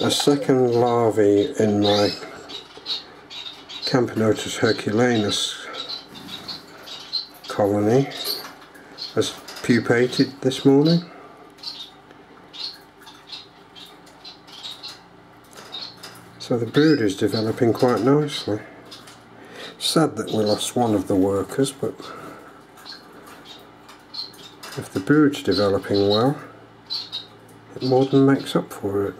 a second larvae in my Camponotus herculeanus colony has pupated this morning. So the brood is developing quite nicely. Sad that we lost one of the workers, but if the brood's developing well, it more than makes up for it.